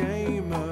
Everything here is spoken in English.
gamer.